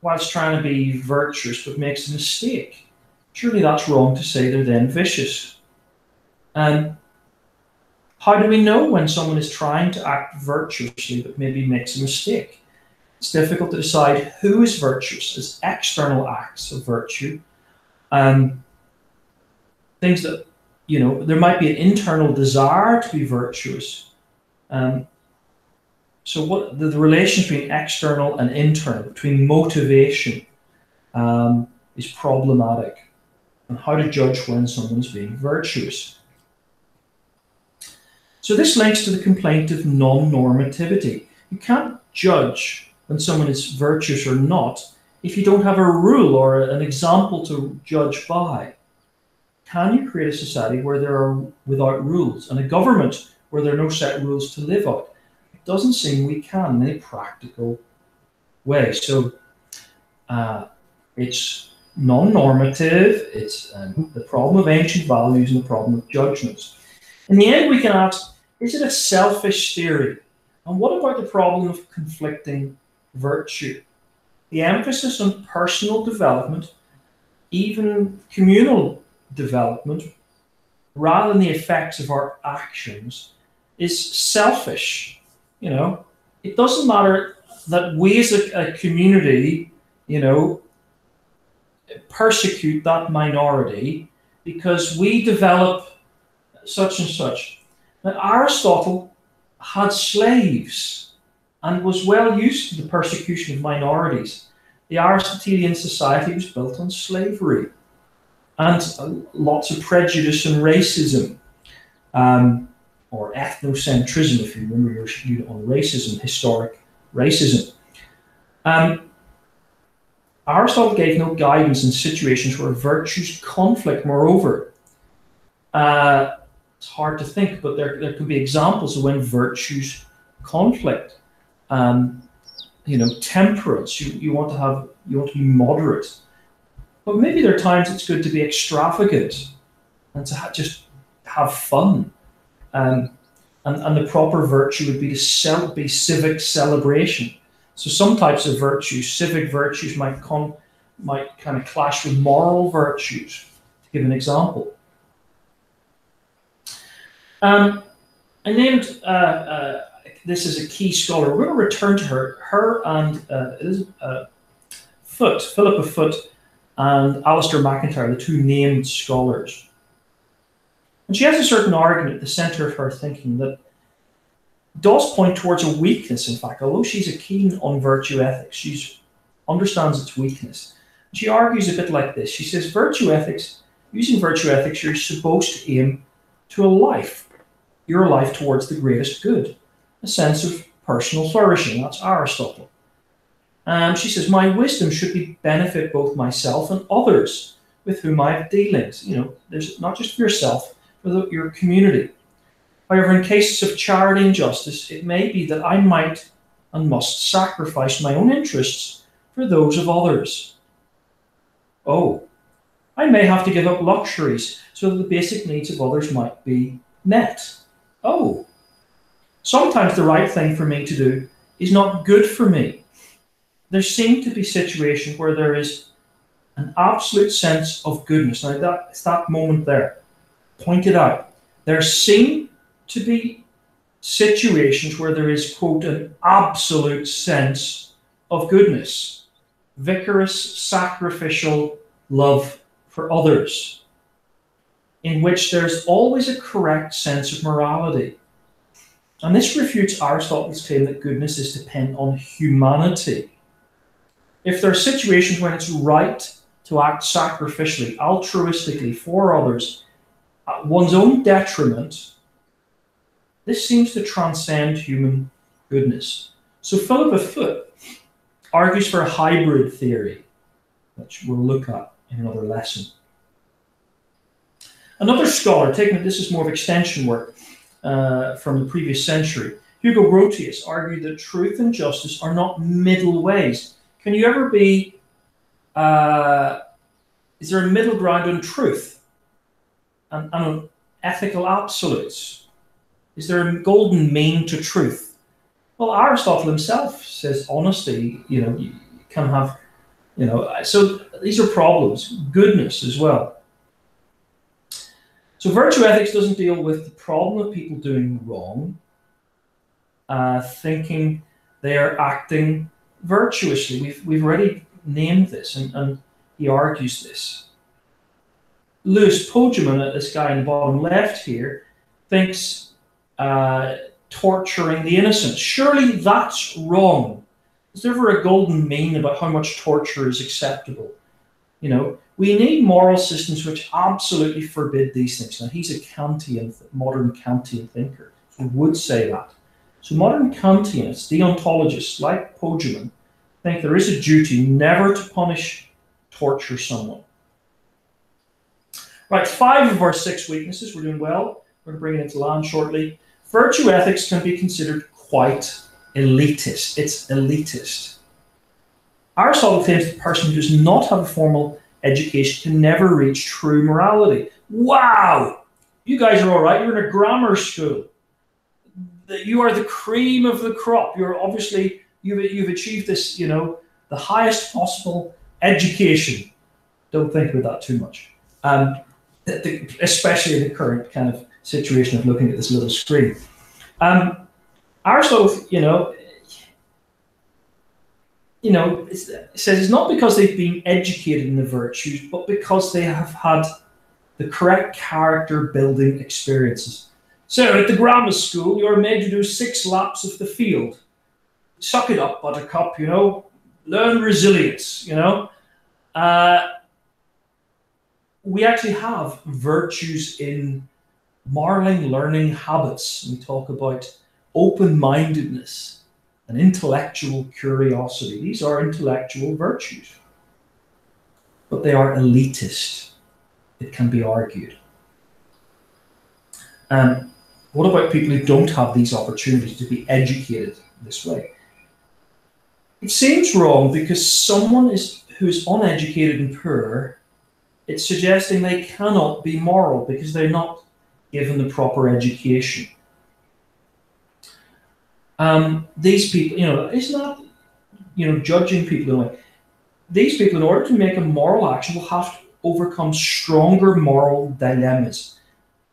whilst trying to be virtuous but makes a mistake? Surely that's wrong to say they're then vicious. And how do we know when someone is trying to act virtuously but maybe makes a mistake? It's difficult to decide who is virtuous as external acts of virtue. Um, things that, you know, there might be an internal desire to be virtuous. Um, so, what the, the, relation between external and internal, between motivation, um, is problematic, and how to judge when someone is being virtuous. So, this links to the complaint of non normativity. You can't judge when someone is virtuous or not if you don't have a rule or an example to judge by. Can you create a society where there are without rules and a government where there are no set rules to live out? It doesn't seem we can in a practical way. So uh, it's non-normative. It's um, the problem of ancient values and the problem of judgments. In the end, we can ask: Is it a selfish theory? And what about the problem of conflicting virtue? The emphasis on personal development, even communal development, rather than the effects of our actions, is selfish you know, it doesn't matter that we as a, a community, you know, persecute that minority because we develop such and such. Now, Aristotle had slaves and was well used to the persecution of minorities. The Aristotelian society was built on slavery and lots of prejudice and racism. Um, or ethnocentrism, if you remember your unit on racism, historic racism. Um, Aristotle gave no guidance in situations where virtues conflict. Moreover, uh, it's hard to think, but there, there can be examples of when virtues conflict. Um, you know, temperance. You, you want to have you want to be moderate, but maybe there are times it's good to be extravagant and to ha- just have fun. Um, and, and the proper virtue would be to cel- be civic celebration. So some types of virtues, civic virtues, might come might kind of clash with moral virtues. To give an example, um, I named uh, uh, this as a key scholar. We're going to return to her. Her and uh, uh, Foot, Philippa Foot, and Alasdair MacIntyre, the two named scholars. And she has a certain argument at the center of her thinking that does point towards a weakness, in fact, although she's a keen on virtue ethics, she understands its weakness. She argues a bit like this. She says, virtue ethics, using virtue ethics, you're supposed to aim to a life, your life towards the greatest good, a sense of personal flourishing. That's Aristotle. Um, she says, my wisdom should be benefit both myself and others with whom I have dealings. You know, there's not just for yourself, the, your community. However, in cases of charity and justice, it may be that I might and must sacrifice my own interests for those of others. Oh, I may have to give up luxuries so that the basic needs of others might be met. Oh, sometimes the right thing for me to do is not good for me. There seem to be situations where there is an absolute sense of goodness. Now, that, it's that moment there pointed out, there seem to be situations where there is, quote, an absolute sense of goodness, vicarious, sacrificial love for others, in which there's always a correct sense of morality. And this refutes Aristotle's claim that goodness is dependent on humanity. If there are situations when it's right to act sacrificially, altruistically for others, at one's own detriment, this seems to transcend human goodness. So Philippa Foot argues for a hybrid theory, which we'll look at in another lesson. Another scholar, taking this is more of extension work uh, from the previous century, Hugo Grotius argued that truth and justice are not middle ways. Can you ever be? Uh, is there a middle ground on truth? and, and ethical absolutes? Is there a golden mean to truth? Well, Aristotle himself says honesty, you know, you can have, you know, so these are problems. Goodness as well. So virtue ethics doesn't deal with the problem of people doing wrong, uh, thinking they are acting virtuously. We've, we've already named this, and, and he argues this. Lewis Pojman, this guy in the bottom left here, thinks uh, torturing the innocent. Surely that's wrong. Is there ever a golden mean about how much torture is acceptable? You know, we need moral systems which absolutely forbid these things. Now, he's a Kantian, modern Kantian thinker, who would say that. So, modern Kantians, deontologists like Pojman, think there is a duty never to punish, torture someone. Right, five of our six weaknesses. We're doing well. We're going to bring it into land shortly. Virtue ethics can be considered quite elitist. It's elitist. Aristotle claims the person who does not have a formal education can never reach true morality. Wow! You guys are all right. You're in a grammar school. You are the cream of the crop. You're obviously you've, you've achieved this. You know the highest possible education. Don't think about that too much. Um, the, especially in the current kind of situation of looking at this little screen. Um, Aristotle, you know, you know, it says it's not because they've been educated in the virtues, but because they have had the correct character building experiences. So at the grammar school, you're made to do six laps of the field. Suck it up, buttercup, you know, learn resilience, you know. Uh, we actually have virtues in Marling learning habits. We talk about open mindedness and intellectual curiosity. These are intellectual virtues, but they are elitist, it can be argued. Um, what about people who don't have these opportunities to be educated this way? It seems wrong because someone is who's uneducated and poor it's suggesting they cannot be moral because they're not given the proper education. Um, these people, you know, it's not, you know, judging people in a way. These people, in order to make a moral action, will have to overcome stronger moral dilemmas,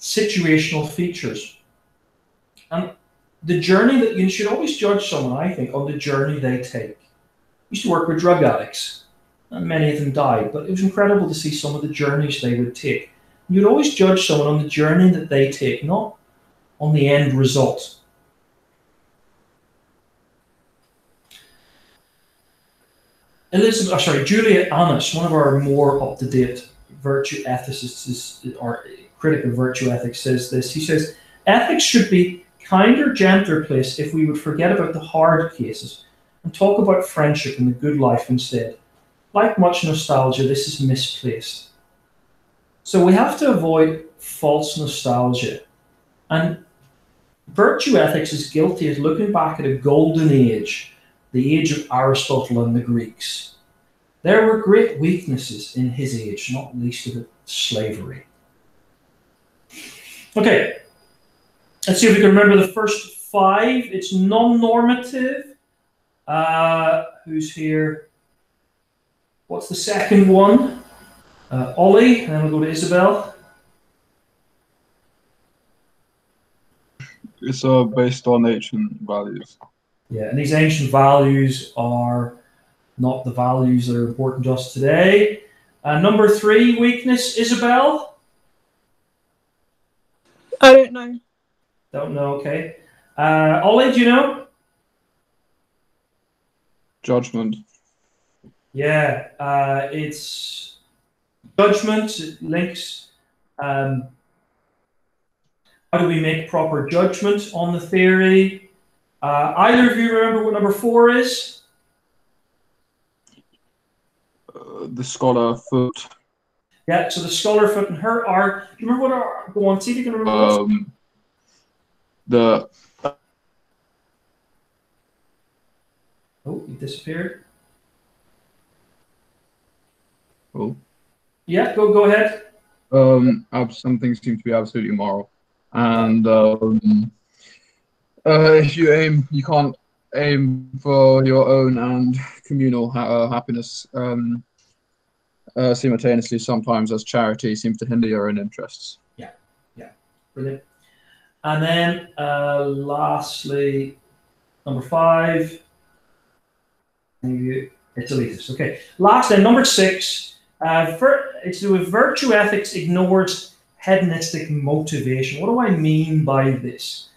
situational features. And the journey that you should always judge someone, I think, on the journey they take. I used to work with drug addicts and many of them died. But it was incredible to see some of the journeys they would take. You'd always judge someone on the journey that they take, not on the end result. Elizabeth, oh, sorry, Julia Annas, one of our more up-to-date virtue ethicists, or critic of virtue ethics, says this. He says, ethics should be kinder, gentler place if we would forget about the hard cases and talk about friendship and the good life instead like much nostalgia, this is misplaced. So we have to avoid false nostalgia. And virtue ethics is guilty of looking back at a golden age, the age of Aristotle and the Greeks. There were great weaknesses in his age, not least of it slavery. Okay, let's see if we can remember the first five. It's non normative. Uh, who's here? What's the second one? Uh, Ollie, and then we'll go to Isabel. It's uh, based on ancient values. Yeah, and these ancient values are not the values that are important to us today. Uh, number three weakness, Isabel. I don't know. Don't know. Okay. Uh, Ollie, do you know? Judgment. Yeah, uh, it's judgment. It links. Um, how do we make proper judgment on the theory? Uh, either of you remember what number four is? Uh, the scholar Foot. Yeah, so the scholar Foot and her are. Do you remember what are? Go on, see if you can remember. Um, the. Oh, you disappeared. Oh. Yeah, go go ahead. Um, some things seem to be absolutely immoral, and um, uh, if you aim, you can't aim for your own and communal ha- uh, happiness um, uh, simultaneously sometimes as charity seems to hinder your own interests. Yeah, yeah, brilliant. And then uh, lastly, number five, it's elitist. Okay. Last then, number six, uh, it's to do with virtue ethics ignores hedonistic motivation. What do I mean by this?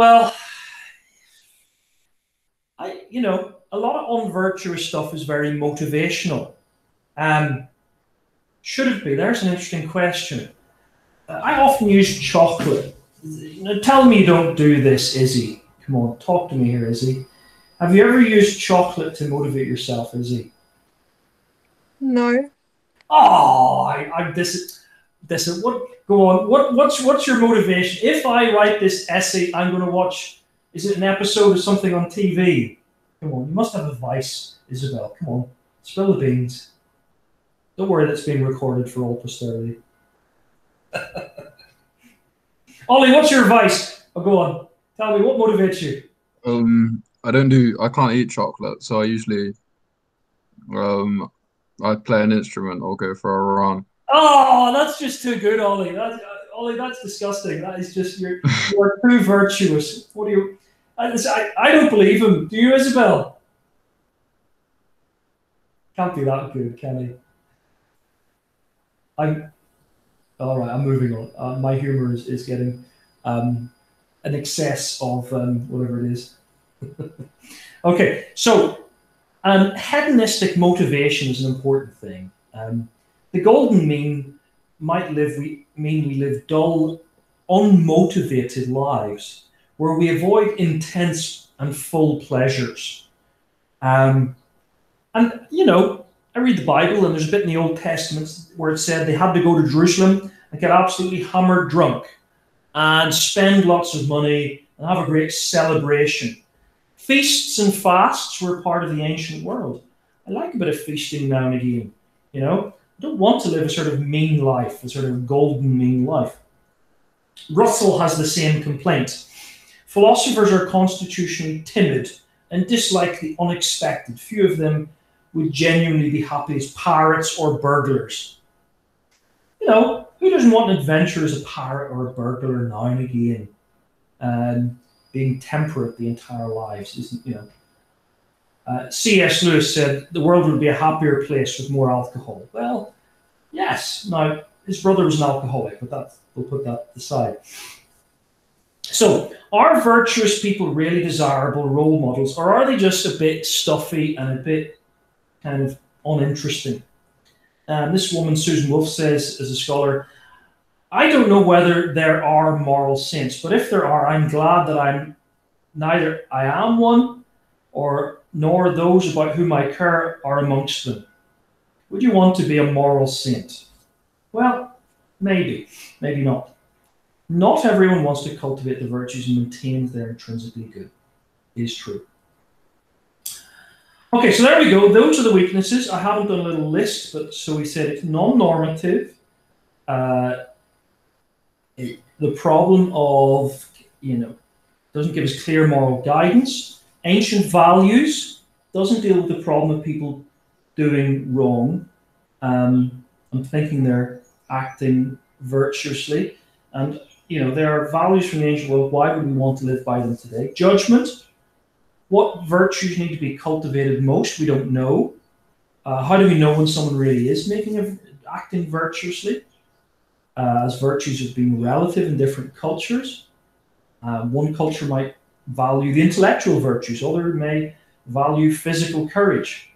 Well, I you know a lot of unvirtuous stuff is very motivational. Um, should it be? There's an interesting question. Uh, I often use chocolate. Tell me you don't do this, Izzy. Come on, talk to me here, Izzy. Have you ever used chocolate to motivate yourself, Izzy? No. Oh, I, I this this what go on. What what's what's your motivation? If I write this essay, I'm going to watch. Is it an episode of something on TV? Come on, you must have a vice, Isabel. Come on, spill the beans. Don't worry, that's being recorded for all posterity. Ollie, what's your advice? Oh, go on. Tell me what motivates you. Um, I don't do. I can't eat chocolate, so I usually um I play an instrument or go for a run. Oh, that's just too good, Ollie. That, uh, Ollie, that's disgusting. That is just you're you're too virtuous. What do you? I, I, don't believe him. Do you, Isabel? Can't be that good, he? I'm all right. I'm moving on. Uh, my humor is, is getting um, an excess of um, whatever it is. okay, so um, hedonistic motivation is an important thing. Um, the golden mean might live we mean we live dull, unmotivated lives where we avoid intense and full pleasures. Um, and you know, I read the Bible, and there's a bit in the Old Testament where it said they had to go to Jerusalem and get absolutely hammered drunk and spend lots of money and have a great celebration. Feasts and fasts were part of the ancient world. I like a bit of feasting now and again, you know. Don't want to live a sort of mean life, a sort of golden mean life. Russell has the same complaint. Philosophers are constitutionally timid and dislike the unexpected. Few of them would genuinely be happy as pirates or burglars. You know, who doesn't want an adventure as a pirate or a burglar now and again? Um, being temperate the entire lives isn't, you know. Uh, C.S. Lewis said the world would be a happier place with more alcohol. Well, yes. Now his brother was an alcoholic, but that we'll put that aside. So, are virtuous people really desirable role models, or are they just a bit stuffy and a bit kind of uninteresting? Um, this woman, Susan Wolf, says, as a scholar, I don't know whether there are moral saints, but if there are, I'm glad that I'm neither I am one, or nor those about whom I care are amongst them. Would you want to be a moral saint? Well, maybe, maybe not. Not everyone wants to cultivate the virtues and maintain they're intrinsically good. Is true. Okay, so there we go. Those are the weaknesses. I haven't done a little list, but so we said it's non-normative. Uh, it- the problem of you know doesn't give us clear moral guidance. Ancient values doesn't deal with the problem of people doing wrong. Um, I'm thinking they're acting virtuously, and you know there are values from the ancient world. Why would we want to live by them today? Judgment. What virtues need to be cultivated most? We don't know. Uh, how do we know when someone really is making a, acting virtuously? Uh, as virtues have been relative in different cultures. Uh, one culture might value the intellectual virtues, other may value physical courage.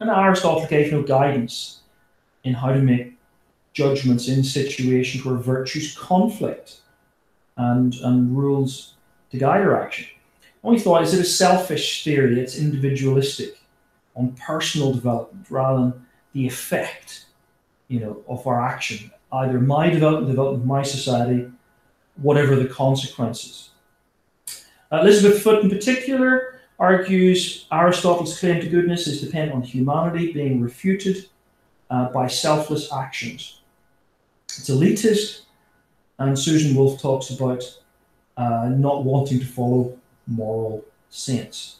And Aristotle gave no guidance in how to make judgments in situations where virtues conflict and, and rules to guide our action. Only thought is it a selfish theory, it's individualistic on personal development rather than the effect you know, of our action, either my development, development of my society, whatever the consequences. Uh, Elizabeth Foot, in particular, argues Aristotle's claim to goodness is dependent on humanity being refuted uh, by selfless actions. It's elitist, and Susan Wolf talks about uh, not wanting to follow moral sense.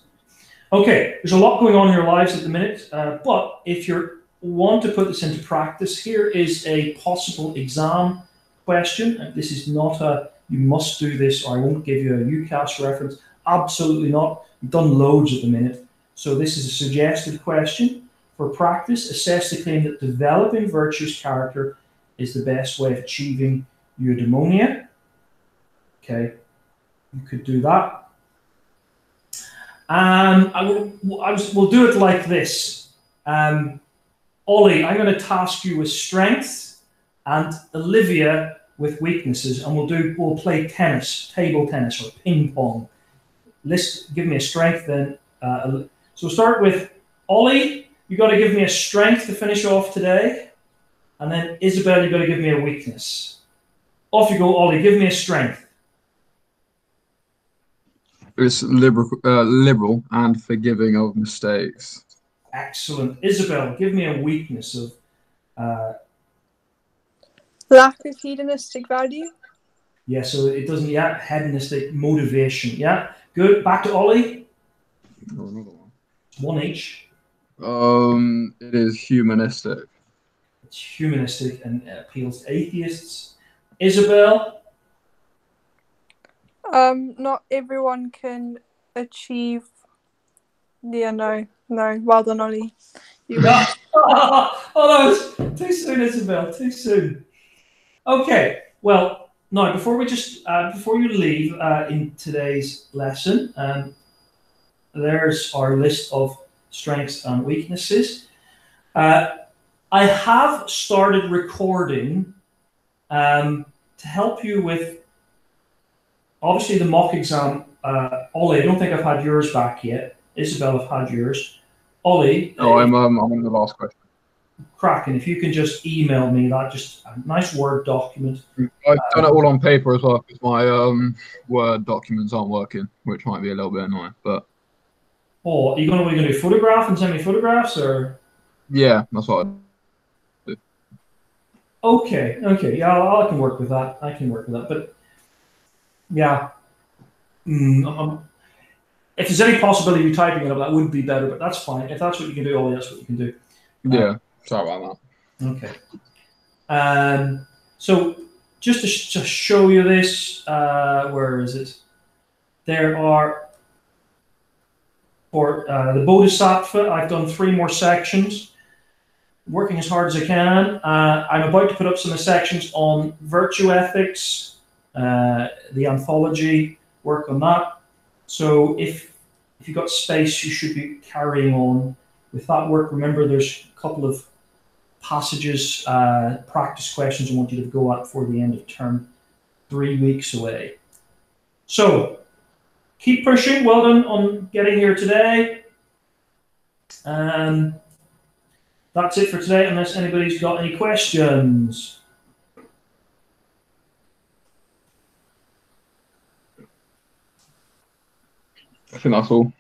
Okay, there's a lot going on in your lives at the minute, uh, but if you want to put this into practice, here is a possible exam question. This is not a you must do this or I won't give you a UCAS reference. Absolutely not. We've done loads at the minute. So this is a suggested question. For practice, assess the claim that developing virtuous character is the best way of achieving eudaimonia. Okay, you could do that. Um, I will, I was, we'll do it like this. Um, Ollie, I'm going to task you with strength, and Olivia with weaknesses, and we'll do we'll play tennis, table tennis, or ping pong. List, give me a strength then. Uh, so start with Ollie. You've got to give me a strength to finish off today, and then Isabel, you've got to give me a weakness. Off you go, Ollie. Give me a strength. It's liberal, uh, liberal and forgiving of mistakes. Excellent, Isabel. Give me a weakness of uh, Lack of hedonistic value. Yeah, so it doesn't, yeah, hedonistic motivation. Yeah, good. Back to Ollie. Oh, another one. One each. Um, it is humanistic. It's humanistic and it appeals to atheists. Isabel. Um, not everyone can achieve. Yeah, no, no. Well done, Ollie. You No. oh, that was too soon, Isabel. Too soon. Okay. Well, now before we just uh, before you leave uh, in today's lesson, um, there's our list of strengths and weaknesses. Uh, I have started recording um, to help you with obviously the mock exam. Uh, Ollie, I don't think I've had yours back yet. Isabel, I've had yours. Ollie, Oh, I'm um, I'm on the last question. Cracking. If you can just email me that, just a nice Word document. I've done it all on paper as well because my um Word documents aren't working, which might be a little bit annoying. But Oh, are you gonna, are you gonna do photograph and send me photographs or? yeah, that's what. I, Okay, okay, yeah, I, I can work with that. I can work with that, but yeah, mm, um, if there's any possibility of you typing it up, that would be better. But that's fine. If that's what you can do, Ollie, that's what you can do. yeah, sorry about that. Okay. Um, so just to, sh- to show you this, uh, where is it? There are for uh, the Bodhisattva. I've done three more sections. Working as hard as I can. Uh, I'm about to put up some sections on virtue ethics, uh, the anthology, work on that. So if if you've got space, you should be carrying on with that work. Remember, there's a couple of passages, uh, practice questions I want you to go at before the end of term, three weeks away. So keep pushing. Well done on getting here today. Um, that's it for today, unless anybody's got any questions. I think that's all.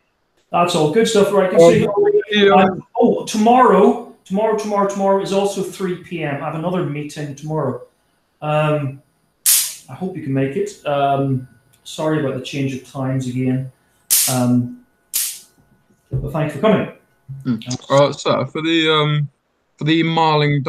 That's all good stuff. Right, can Oh, see. Yeah, Um, oh, tomorrow, tomorrow, tomorrow, tomorrow is also 3 p.m. I have another meeting tomorrow. Um, I hope you can make it. Um, sorry about the change of times again. Um, but thanks for coming. uh, so for the um for the Marling